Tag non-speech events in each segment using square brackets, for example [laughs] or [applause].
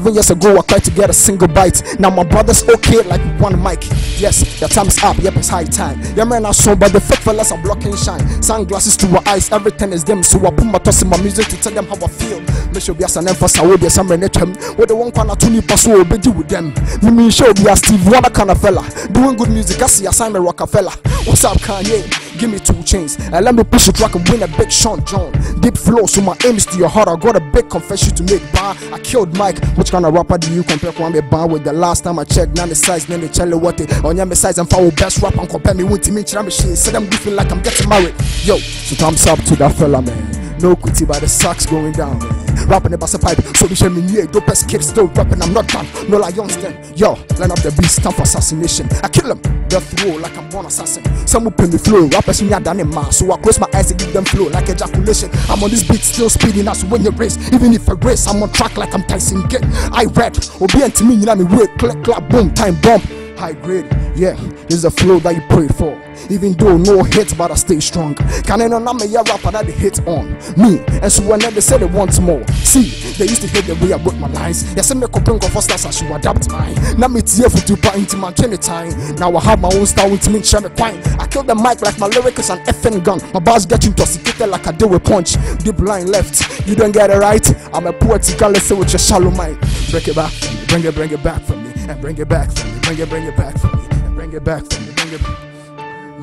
Seven years ago, I tried to get a single bite. Now my brother's okay, like one mic. Yes, your time's up. Yep, it's high time. Yeah, man, I saw, but the fake fellas are blocking shine. Sunglasses to our eyes, everything is them. So I put my toss in my music to tell them how I feel. Make sure be as an emphasis, oh, I will be some in them. With the one corner to me, pass oh, over with them. Me, me, show be a Steve Wonder kind of fella. Doing good music, I see a Simon Rockefeller. What's up, Kanye? Give me two chains and let me push a track and win a big Sean John. Deep flow, so my aim is to your heart. I got a big confession to make. Bar, I killed Mike. Which kind of rapper do you compare Kwame Baah with? The last time I checked, now the size, name the Charlie what it. On your size and foul best rap and compare me with me. Chirami shit. Said I'm goofing like I'm getting married. Yo, so thumbs up to that fella, man. No quitty by the socks going down, man. Rapping about the pipe, so we share me yeah, dope kid still rapping, I'm not done. No like youngster. Yo, line up the beast, time for assassination. I kill him, death row like I'm born assassin. Some will pay me flow, rappers me done in mass, so I close my eyes and give them flow like ejaculation. I'm on this beat, still speeding as when you race. Even if I race, I'm on track like I'm Tyson Gay. I read, obedient to me, you know me, wait, click, clap, boom, time bomb. High grade, yeah, this is the flow that you prayed for. Even though no hits, but I stay strong. Can I know me a rapper that they hit on me? And so when they say they want more, see, they used to hate the way I wrote my lines. Yes, I'm a couple of first I should adapt mine. Now me tear for part into my journey time. Now I have my own style with me, share quine. I kill the mic like my lyric is an effing gun. My bars get intoxicated like I do with punch. Deep line left, you don't get it right. I'm a poetical listen with your shallow mind. Break it back bring it, bring it back for me, and bring it back for me, bring it, bring it back for me, and bring it back for me, bring it.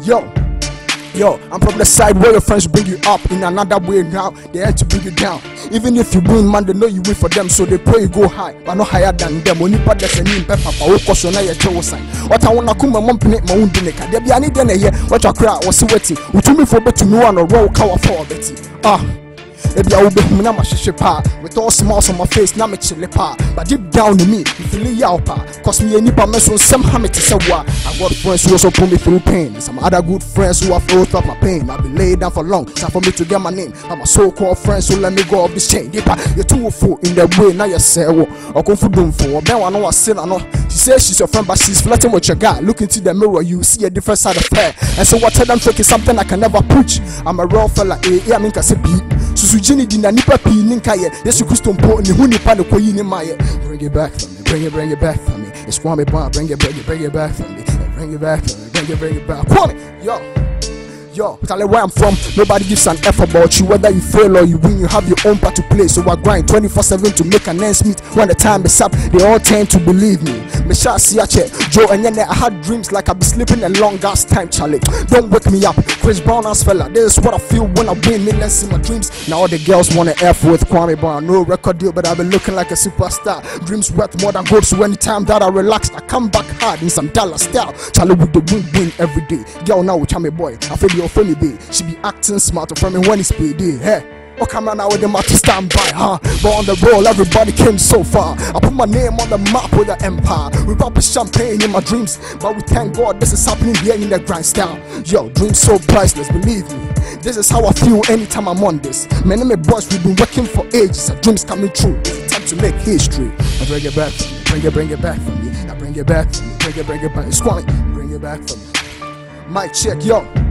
Yo, yo, I'm from the side where your friends bring you up in another way now. They had to bring you down. Even if you win, man, they know you win for them, so they pray you go high, but not higher than them. Only part that's a name pepper, what question I tell sign. What I want to come, my mom my own dinner. There be any dinner here. What I cry was sweating. We told me for better me one or roll cover for Betty. Ah. Ebi a wobɛhum na mahyehyɛ paa with all smiles on my face na mekyele paa but deep down in me mefili yaw paa cause meyɛ nipa me so nsɛm ha me te sɛ woa I got friends who also pull me through pain. Some other good friends who have flowed through my pain. I've been laid down for long time for me to get my name. And my so-called friends who let me go off this chain. Deepa, you're too full in the way now you're say wo ɔkɔmfo domfo ɔbɛn wa no wase na no she says she's your friend but she's flirting with your guy look into the mirror you see a different side of her and so what tell them fake is something I can never preach I'm a real fella eh eh I mean kase bi susu gini di na nipa pii ni nka yɛ yesu kristo mpo ne ho nipa ne kɔ yi ne ma yɛ bring it back for me bring it bring it back for me it's Kwame Brown bring it bring it bring it back for me bring it back for me bring it bring it back Kwame yo Yo, tell where I'm from. Nobody gives an F about you. Whether you fail or you win, you have your own part to play. So I grind 24 7 to make an ends meet. When the time is up, they all tend to believe me. Misha Joe, and then I had dreams like I've been sleeping a long ass time, Charlie. Don't wake me up. Chris Brown ass fella. This is what I feel when I win millions in my dreams. Now all the girls wanna F with Kwame Brown. No record deal, but I've been looking like a superstar. Dreams worth more than gold. So anytime that I relax, I come back hard in some dollar style. Charlie with the win win every day. Girl now with Chame boy. I feel your family be. She be acting smart from me when it's PD. Hey. Oh, come on now with them out to stand by, huh? But on the roll, everybody came so far. I put my name on the map with the empire. We pop champagne in my dreams, but we thank God this is happening here in the grind style. Yo, dreams so priceless, believe me. This is how I feel anytime I'm on this. Many of my boys, we've been working for ages. Our dreams coming true. It's time to make history. I bring it back bring it, bring it back for me. I bring it back bring it, bring it back. Squally, bring it back for me. Mic check, yo.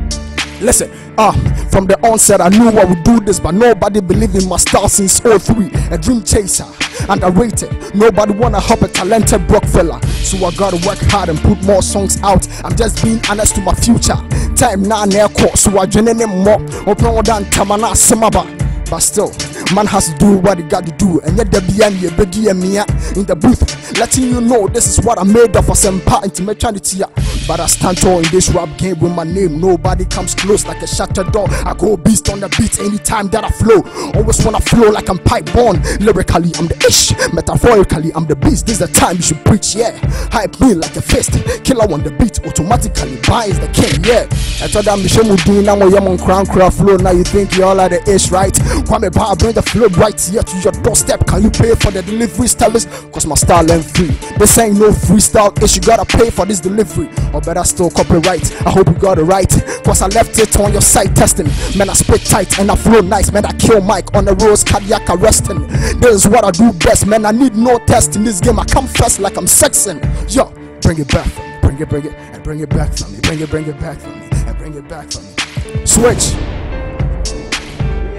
Listen, ah, from the onset I knew I would do this, but nobody believed in my style since 03. A dream chaser, underrated. Nobody wanna help a talented broke fella. So I gotta work hard and put more songs out. I'm just being honest to my future. Time now near court, so I join more. Open all down, Tamana Samaba. But still, man has to do what he got to do. And yet, and me in the booth, letting you know this is what I'm made of a sempa intimatity. But I stand tall in this rap game with my name. Nobody comes close like a shattered door. I go beast on the beat anytime that I flow. Always wanna flow like I'm pipe born. Lyrically, I'm the ish. Metaphorically, I'm the beast. This is the time you should preach, yeah. Hype me like a fist. Killer on the beat, automatically buys the king, yeah. I told them, Michelle Mudina, Moyamon Crown Craft Flow. Now you think you all are the ish, right? Kwame Baah, bring the flow right here to your doorstep. Can you pay for the delivery service? Cause my style ain't free. This ain't no freestyle ish. You gotta pay for this delivery. Or better still, copyright. I hope you got it right. Cause I left it on your site testing. Man, I spit tight and I flow nice. Man, I kill Mike on the roads, cardiac arresting. This is what I do best. Man, I need no test in this game. I come first like I'm sexing. Yo, bring it back. for me, Bring it, bring it, and bring it back for me. Bring it, bring it back for me. And bring it back for me. Switch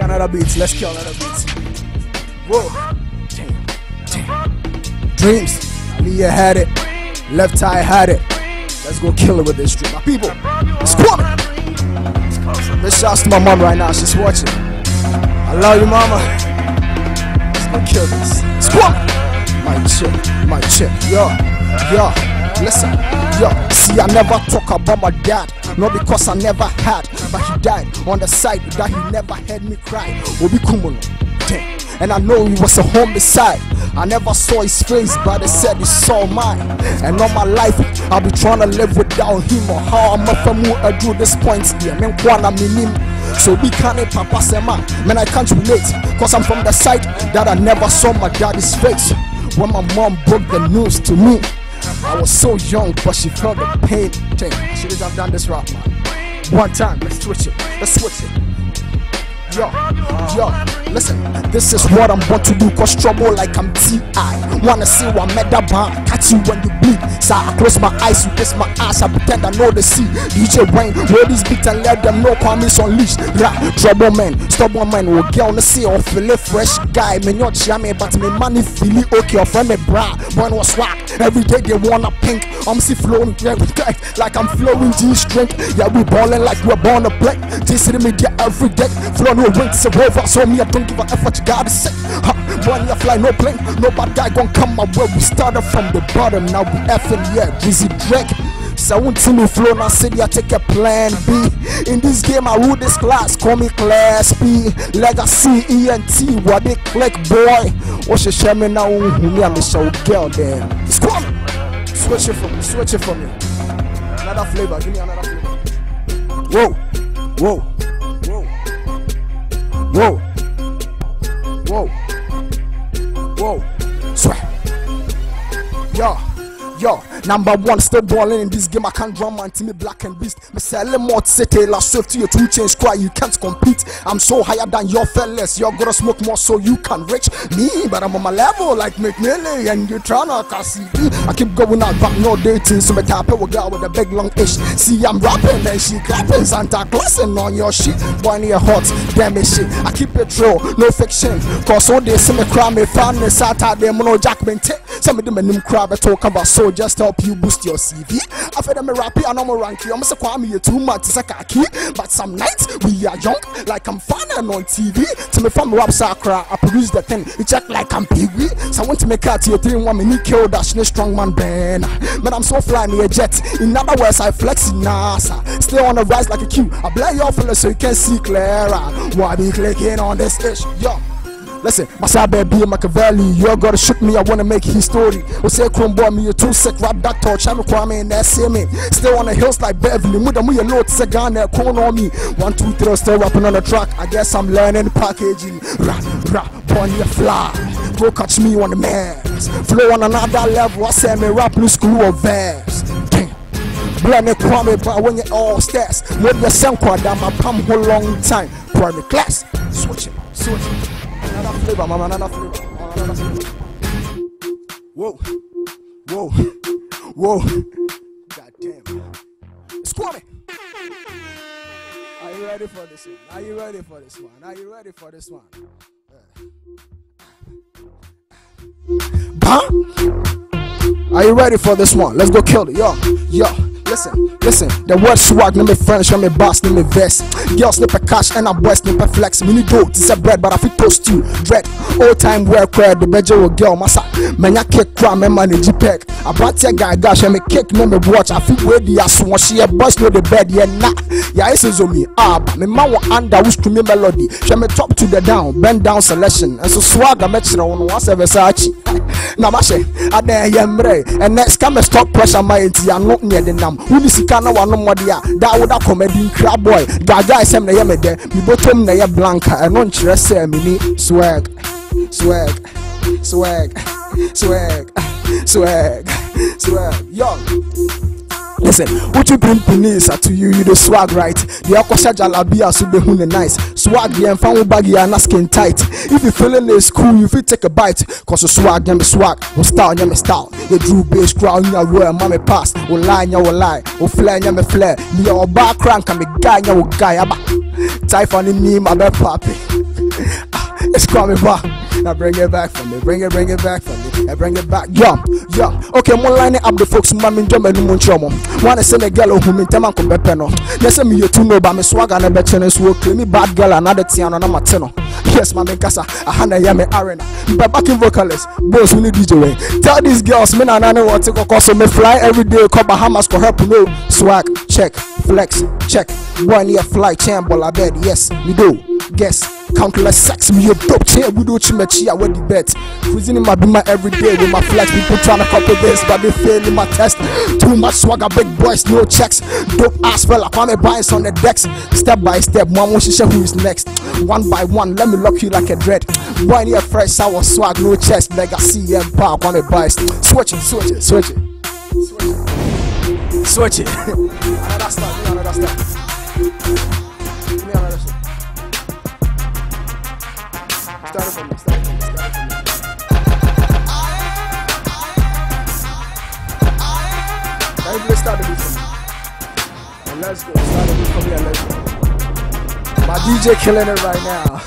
another beat. Let's kill another beat. Whoa. Damn. Damn. dreams. Ali had it, left eye had it. Let's go kill it with this dream. My people, it's coming. Big to my mom right now. She's watching. I love you, mama. Let's go kill this. Coming. My chick, my chick. Yo, yo, listen. Yo, see, I never talk about my dad. Not because I never had, but he died on the side that he never had me cry. Obi Kumuno. Damn. And I know he was a homicide. I never saw his face, but they said he saw mine. And all my life, I'll be trying to live without him or how I'm and move do this point. Yeah, men kwana minim. So we can't papa sema. Man, I can't relate. Cause I'm from the side that I never saw my daddy's face. When my mom broke the news to me, I was so young, but she felt the pain. I should have done this rap, man. One time, let's switch it. Let's switch it. Yo, yo, listen, this is what I'm about to do. Cause trouble like I'm T.I. Wanna see what made that bar catch you when you bleed. So I close my eyes, you kiss my ass. I pretend I know the sea. DJ Wayne, roll this beat and let them know Kwame's unleashed. Ra, trouble man, stubborn man, will get on the sea or feel a fresh guy. Me not jammy, but me money feel okay. Or me bra, boy was swag. Every day they wanna pink. I'm see flowing day like I'm flowing G string. Yeah, we ballin' like we're born play. This is the media every day. Flow no wings, a rover. So me, I don't give a F what you gotta say. Huh. Money I fly, no plane. No bad guy gon' come my way. We started from the bottom, now we effing, yeah. Dizzy Drake. So I want me flow now city, I take a plan B. In this game, I rule this class, call me class B. Legacy ENT, what they click boy. What's your share me now? Who me, I'm the show girl. It's coming. Switch it for me, switch it for me. Another flavor, give me another flavor. Whoa, whoa, whoa, whoa, whoa, whoa. Sweat. Yo, yo, number one, still balling in this game. I can't drum to me black and beast. Me selling more Taylor Swift to your two chains cry. You can't compete. I'm so higher than your fellas. You're gonna smoke more so you can reach me. But I'm on my level like McNeely and you tryna cast me. I keep going out back no dating. So me tap a girl with a big long ish. See, I'm rapping and she clapping. Santa Clausing on your shit. Boy, near hot, damn it shit. I keep it true, no fiction. Cause all they see me cry, me me Saturday, no Jack Mente. Some of them and them cry, but talk about so just help you boost your CV. I feel them rap and I'm a ranky. I'm a kwame you too much it's a key. But some nights we are young, like I'm fun and on TV. To me from rap sakra, I produce the thing. You check like I'm pee. So I want to make out to you three one me kill that shit strong man Ben. Man, I'm so fly me a jet. In other words, I flex in NASA. Stay on the rise like a Q. I blare your fella so you can see clearer. Why be clicking on this ish? Yo. Listen, my side baby Machiavelli, Y'all gotta shoot me, I wanna make history. We say chrome boy, me, you too sick, rap that touch, I'm Kwame and that's me. Still on the hills like Beverly, a load, say gun there, corn on me. One, two, three, still rapping on the track. I guess I'm learning packaging. Rap, rap, on your fly. Go catch me on the mass. Flow on another level, I say me rap new school of verse. Blame me Kwame, but when you all stairs, with your son, down my pump whole long time. Primary class, switch it, switch it. Another flavor, mama, another flavor. Whoa, whoa, whoa. God damn. Squad Are you ready for this one? Are you ready for this one? Are you ready for this one? Huh? Are you ready for this one? Let's go kill it. Yo, yo. Listen, listen, the word swag, no me French, no me boss, no me vest. Girls sniper cash and a boy sniper flex. Mini go, it's a bread, but I feel toast you. Dread, old time wear crowd, the bedroom will girl, massa. Man, I kick crime, man, manage pack. I brought a guy, gosh, I me kick, no me watch. I feel where the ass one, she a boss, no the bed, yeah, nah. Yeah, it's on me. Ah, but me man will under, which to me melody. She me top to the down, bend down selection. And so swag, I met you on once a Versace. Shit, I dare yamre, and next come stop pressure, my auntie, I'm not near the num. wode sika na wanom mmɔde a da woda kɔmadi nkra boy. Gaagae sɛm na ɛyɛ me dɛ mebɔtom na ɛyɛ blanka ɛno nkyerɛ sɛ meni swag swag swag swag swag swag. Yo Listen, what you bring penis to you, you the swag right. The akosha jalabia so be hune nice. Swag the and found baggy and skin tight. If you feeling it's cool, you feel take a bite. Cause the swag, yam swag, or style, yam style. You drew bass crowd, ya roll, mommy pass. Or lie, ya will lie. Or flare, yam flare. Me or back crank, and me guy, ya guy. Aba. Type on [laughs] me, my bad papi. It's coming back. Now bring it back for me, bring it, bring it back for me, and bring it back. Yeah, yeah. Okay, I'm lining up the folks, mommy, Jumbo, and Munchomo. Wanna send a girl who mean Tamanko Bepeno. Yes, I'm you to know about me swagger and a tennis work. Me bad girl, another Tiana, and I'm a tenor. Yes, my Kasa, a Hana Yame Arena. But backing vocalist, boss, we need DJ. Tell these girls, me and I know what to go, so me fly every day, call Bahamas, for help, no swag, check, flex, check. One year fly, chamber, I bet, yes, we do. Guess. Countless sex, me a dope chain, we do chimechi, I wear the bet. Cruising in my bima every day with my flex. People trying to copy this, but they fail in my test. Too much swagger, big boys, no checks. Dope ass fella, I'm a bias on the decks. Step by step, mom won't share who is next. One by one, let me lock you like a dread. Boy, a fresh sour swag, no chest. Legacy empire, I'm a bias. Switch it, switch it, switch it. Switch it. [laughs] another start. And let's go. Let's go. My DJ killing it right now.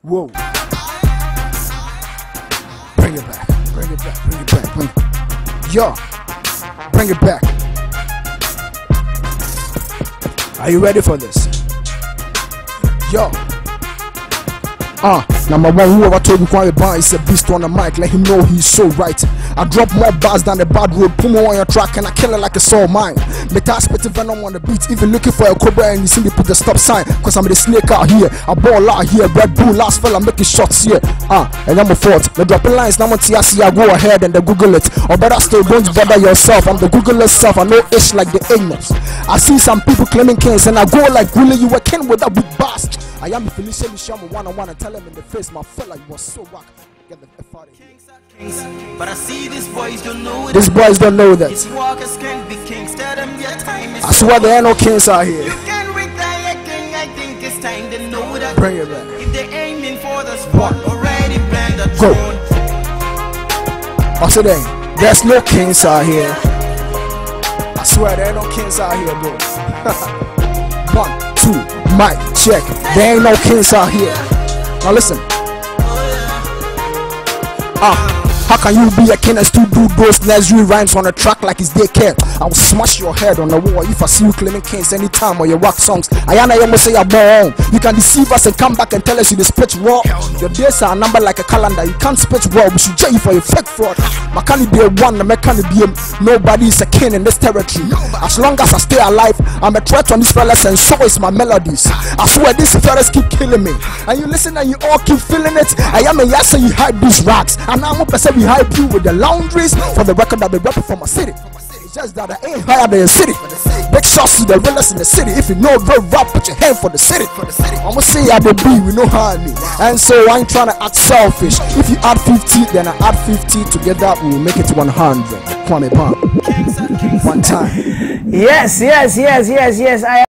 Whoa. Bring it back. Bring it back. Bring it back. Bring it. Yo. Bring it back. Are you ready for this? Yo. Uh, number one, whoever told you Kwame Baah is a beast on the mic, let him know he's so right. I drop more bars than the bad road, put more on your track, and I kill it like it's all mine. Metal spitting venom on the beat, even looking for a cobra, and you see me put the stop sign. Cause I'm the snake out here, I ball out here, Red Bull, last fella making shots here. Ah, and I'm a fort. The dropping lines, now I'm TSC, I go ahead and they Google it. Or better still, don't bother yourself. I'm the Google self, I know ish like the ignorance. I see some people claiming kings, and I go like, really, you a king with a big bass. I am Felicia Luciano one on one and tell him in the face, my fella, you was so rock. Get the F out of here. But I see these boys don't know These boys don't know that. These walkers can't be kings. Tell them your time is I swear there ain't no kings out here. You can retire king. I think it's time to know that. Bring it back. If they aiming for the spot, already planned the Go. I said, hey, there's no kings out here. I swear there ain't no kings out here, bro. [laughs] One, two, mic check. There ain't no kings out here. Now listen. Ah. How can you be a king and still do those nursery rhymes on a track like it's daycare? I will smash your head on the wall if I see you claiming kings anytime on your rock songs. I am I say born. You can deceive us and come back and tell us you spit raw. Your days are numbered like a calendar. You can't spit raw. We should jail you for your fake fraud. My can be a one, my can be a nobody is a king in this territory. As long as I stay alive, I'm a threat on these fellas and so is my melodies. I swear these fellas keep killing me. And you listen and you all keep feeling it. I am a yes and you hide these racks. And I'm a person we hype you with the laundries for the record that they rapping from my city. It's just that I ain't higher than the city. Big shots to the realest in the city. If you know real rap, put your hand for the city. I'ma say I the B, we know how I need. And so I ain't trying to act selfish. If you add 50, then I add 50. Together we will make it 100. Kwame Pan. One time. Yes, yes, yes, yes, yes. I